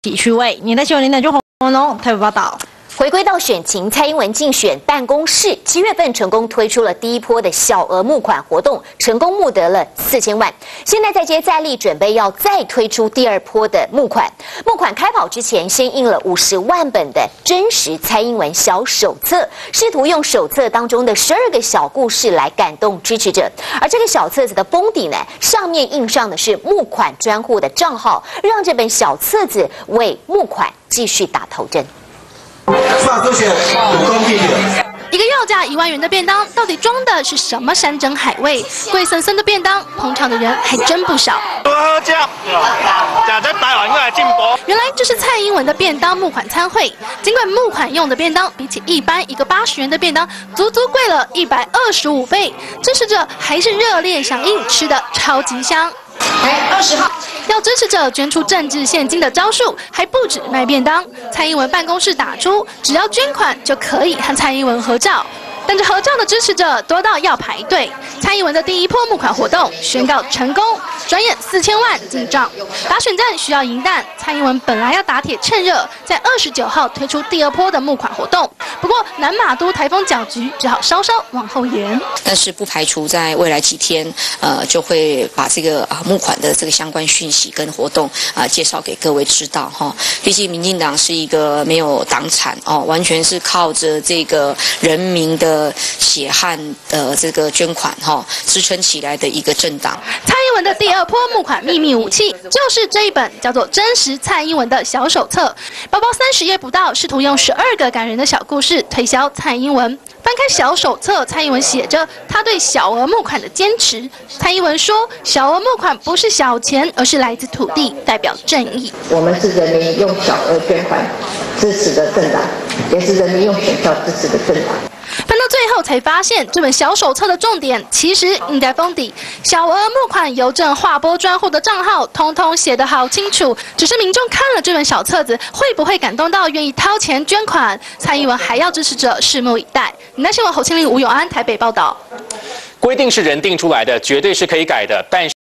继续喂你的新闻领导就红龙特别报道。回归到选情，蔡英文竞选办公室七月份成功推出了第一波的小额募款活动，成功募得了四千万。现在再接再厉，准备要再推出第二波的募款。募款开跑之前，先印了五十万本的真实蔡英文小手册，试图用手册当中的十二个小故事来感动支持者。而这个小册子的封底呢，上面印上的是募款专户的账号，让这本小册子为募款继续打头阵。一个要价一万元的便当，到底装的是什么山珍海味？贵森森的便当，捧场的人还真不少。多喝酱，假在台湾来进步。原来这是蔡英文的便当募款餐会。尽管募款用的便当比起一般一个八十元的便当，足足贵了一百二十五倍，支持者还是热烈响应，吃的超级香。来二十号。支持者捐出政治现金的招数还不止卖便当，蔡英文办公室打出，只要捐款就可以和蔡英文合照。但这合照的支持者多到要排队。蔡英文的第一波募款活动宣告成功，转眼四千万进账。打选战需要银弹，蔡英文本来要打铁趁热，在二十九号推出第二波的募款活动。不过南马都台风搅局，只好稍稍往后延。但是不排除在未来几天，呃，就会把这个啊募款的这个相关讯息跟活动啊介绍给各位知道哈。毕竟民进党是一个没有党产哦，完全是靠着这个人民的。血汗的这个捐款哈，支撑起来的一个政党。蔡英文的第二波募款秘密武器，就是这一本叫做《真实蔡英文》的小手册，薄薄三十页不到，试图用十二个感人的小故事推销蔡英文。翻开小手册，蔡英文写着他对小额募款的坚持。蔡英文说：“小额募款不是小钱，而是来自土地，代表正义。我们是人民用小额捐款支持的政党，也是人民用选票支持的政党。”最后才发现，这本小手册的重点其实印在封底，小额募款邮政划拨专户的账号，通通写得好清楚。只是民众看了这本小册子，会不会感动到愿意掏钱捐款？蔡英文还要支持者拭目以待。南新闻侯庆玲、吴永安台北报道。规定是人定出来的，绝对是可以改的，但是。